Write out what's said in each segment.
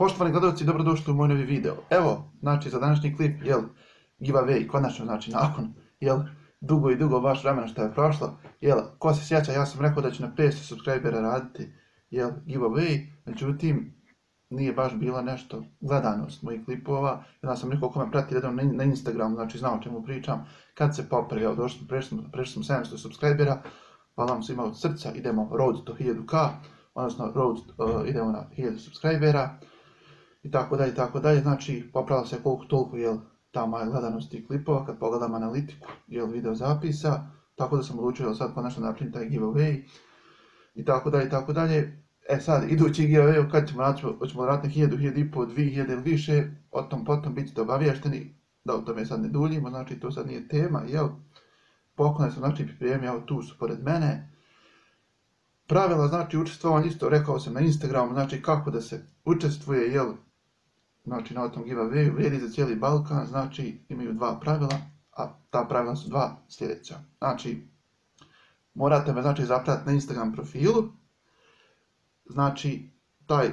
Poštovani gledalci, dobrodošli u moj novi video. Evo, znači, za današnji klip, jel, giveaway, konačno, znači, nakon, jel, dugo i dugo vaš vremena što je prošlo, jel, ko se sjeća, ja sam rekao da ću na 500 subscribera raditi, jel, giveaway, međutim, nije baš bila nešto gledanost mojih klipova, ja sam rekao ko me prati redom na, na znači znao o čemu pričam, kad se popre, jel, došli, prešli, prešli smo 700 subscribera, pa hvala vam svima od srca, idemo road to 1000k, odnosno road, uh, idemo na 1000 subscribera, i tako dalje, tako dalje, znači popravila se koliko toliko, jel, ta moja gledanost tih klipova, kad pogledam analitiku, jel, video zapisa, tako da sam odlučio, jel, sad konačno napravim taj giveaway, i tako dalje, tako dalje, e sad, idući giveaway, kad ćemo naći, hoćemo raditi na 1000, 1500, 2000 ili više, o tom potom biti to obavješteni, da o tome sad ne duljimo, znači to sad nije tema, jel, poklone sam, znači, pripremio, evo tu su pored mene, Pravila znači učestvovanje isto, rekao sam na Instagramu, znači kako da se učestvuje, jel, znači na tom giveaway vrijedi za cijeli Balkan, znači imaju dva pravila, a ta pravila su dva sljedeća. Znači, morate me znači zapratiti na Instagram profilu, znači taj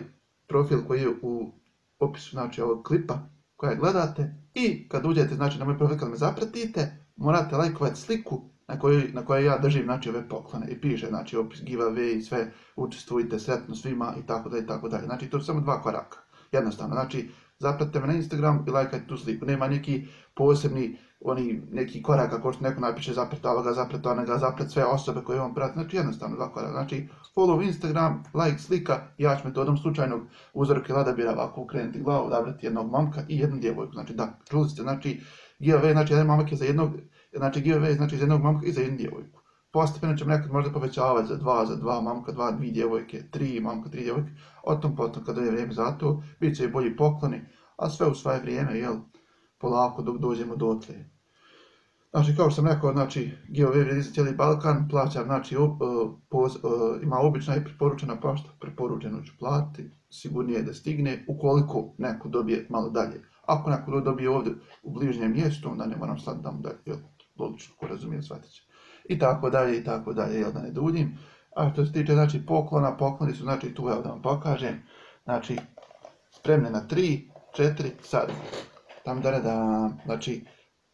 profil koji je u opisu znači ovog klipa koja gledate i kad uđete znači na moj profil kad me zapratite, morate lajkovati sliku na kojoj, na kojoj ja držim znači ove poklone i piše znači opis giveaway i sve učestvujte sretno svima i tako dalje i tako dalje. Znači to su samo dva koraka. Jednostavno, znači zapratite me na Instagram i lajkajte tu sliku. Nema neki posebni oni neki korak ako što neko napiše zapret ovoga, zapret onoga, zapret sve osobe koje on prati. Znači jednostavno dva koraka. Znači follow Instagram, like slika, ja ću metodom slučajnog uzorka ili odabira ovako ukrenuti glavu, odabrati jednog momka i jednu djevojku. Znači da, čuli ste, znači giveaway, znači jedan momak je za jednog, znači giveaway znači za jednog momka i za jednu djevojku postepeno ćemo nekad možda povećavati za dva, za dva mamka, dva, dvije djevojke, tri mamka, tri djevojke, o tom potom kada je vrijeme za to, bit će i bolji pokloni, a sve u svoje vrijeme, jel, polako dok dođemo do tle. Znači, kao što sam rekao, znači, GOV vrijedi za cijeli Balkan, plaća, znači, uh, poz, uh, ima obična i preporučena pošta, preporučeno ću platiti, sigurnije da stigne, ukoliko neko dobije malo dalje. Ako neko dobije ovdje u bližnjem mjestu, onda ne moram sad da mu dalje, jel, logično, ko razumije, shvatit će i tako dalje i tako dalje, jel da ne duljim. A što se tiče znači poklona, pokloni su znači tu evo da vam pokažem. Znači spremne na 3, 4, sad. Tam da da znači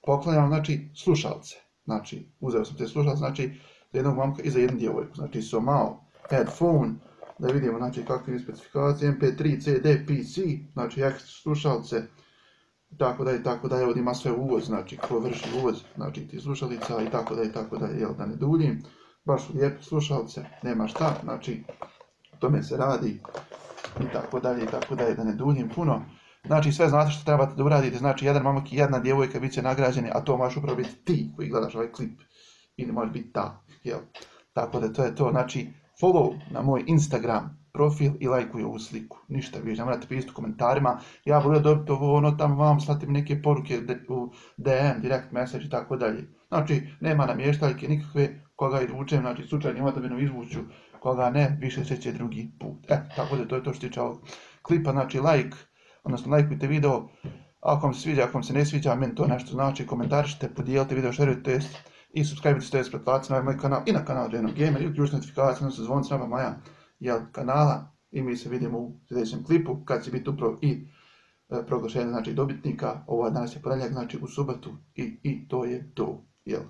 poklonjam znači slušalce. Znači uzeo sam te slušalce, znači za jednog momka i za jednu djevojku. Znači so malo headphone, da vidimo znači kakve specifikacije, MP3, CD, PC, znači jak slušalce, tako da i tako da je ovdje ima sve uvoz, znači ko vrši uvoz, znači ti slušalica i tako da i tako da je, jel da ne duljim, baš su lijepe slušalce, nema šta, znači o tome se radi i tako dalje i tako dalje, da ne duljim puno. Znači sve znate što trebate da uradite, znači jedan momak i jedna djevojka bit će nagrađeni, a to možeš upravo biti ti koji gledaš ovaj klip, ili može biti ta, jel? Tako da to je to, znači follow na moj Instagram, profil i lajkuju ovu sliku. Ništa više, ne morate pisati u komentarima. Ja volio dobiti ovo, ono tamo vam, slati mi neke poruke u DM, direct message i tako dalje. Znači, nema namještaljke nikakve, koga izvučem, znači, slučajno ima da bi izvuću, koga ne, više će drugi put. E, tako da to je to što tiče ovog klipa, znači, like, odnosno, lajkujte video, ako vam se sviđa, ako vam se ne sviđa, meni to nešto znači, komentarišite, podijelite video, šerujte, i subscribe-te, to je pretplatite na ovaj moj kanal i na kanal Dženom Gamer i uključite notifikacije, odnosno zvonce nama moja jel, kanala i mi se vidimo u sljedećem klipu kad će biti upravo i e, proglašenje znači, dobitnika. Ovo danas je ponedjeljak, znači u subotu i, i to je to. Jel.